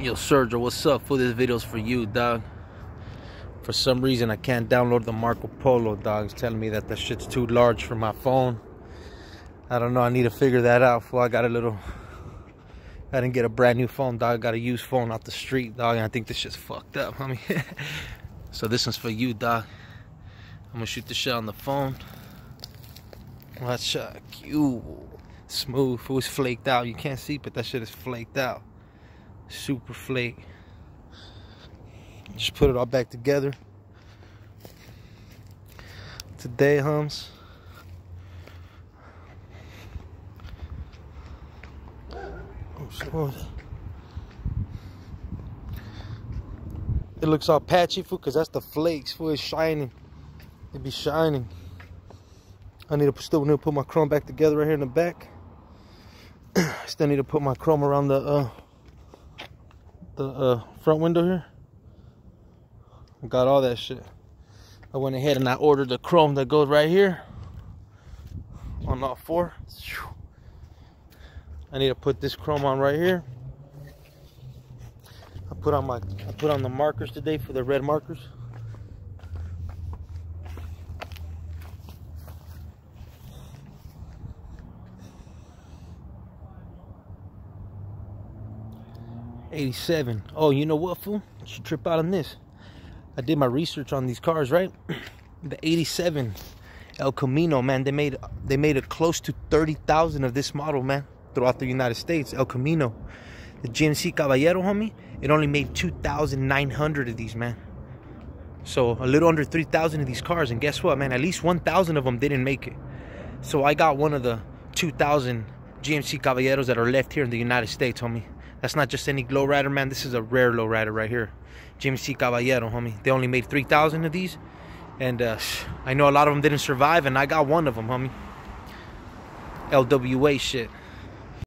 Yo, Sergio, what's up? For this video's for you, dog. For some reason, I can't download the Marco Polo, dog. It's telling me that that shit's too large for my phone. I don't know. I need to figure that out. Before I got a little... I didn't get a brand new phone, dog. I got a used phone off the street, dog. And I think this shit's fucked up, homie. so this one's for you, dog. I'm gonna shoot the shit on the phone. Watch out. You. Smooth. It was flaked out. You can't see, but that shit is flaked out super flake. Just put it all back together. Today hums. It looks all patchy food because that's the flakes food is shining. It be shining. I need to still need to put my chrome back together right here in the back. I still need to put my chrome around the uh the uh, front window here. Got all that shit. I went ahead and I ordered the chrome that goes right here on all four. I need to put this chrome on right here. I put on my I put on the markers today for the red markers. 87. Oh, you know what, fool? You should trip out on this. I did my research on these cars, right? the 87 El Camino, man, they made they made it close to 30,000 of this model, man, throughout the United States. El Camino. The GMC Caballero, homie, it only made 2,900 of these, man. So a little under 3,000 of these cars. And guess what, man? At least 1,000 of them didn't make it. So I got one of the 2,000 GMC Caballeros that are left here in the United States, homie. That's not just any lowrider, man. This is a rare lowrider right here. GMC Caballero, homie. They only made 3,000 of these. And uh, I know a lot of them didn't survive, and I got one of them, homie. LWA shit.